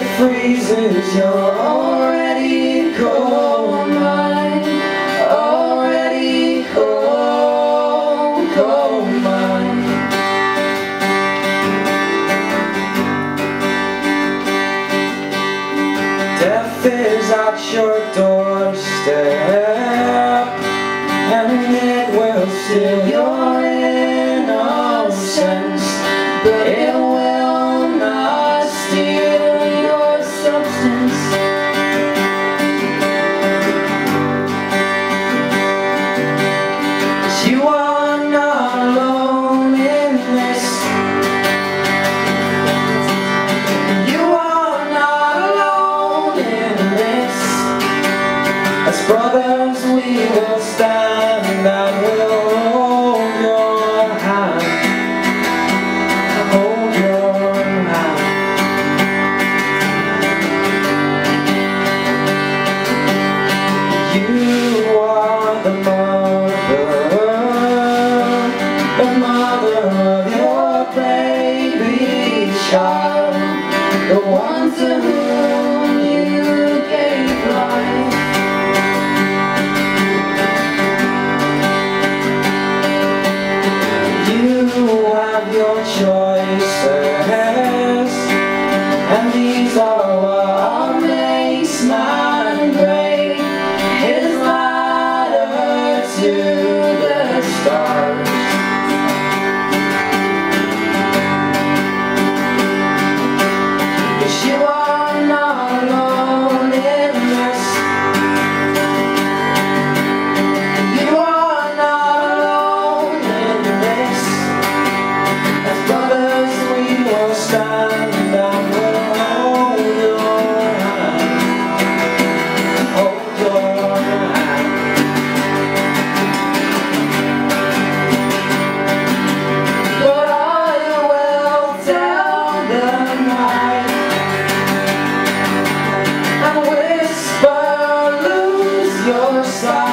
it freezes, you're already cold, mine. Already cold, cold, mine. Death is at your doorstep And it will steal your innocence But it will child The one to whom you gave life. You have your choice side.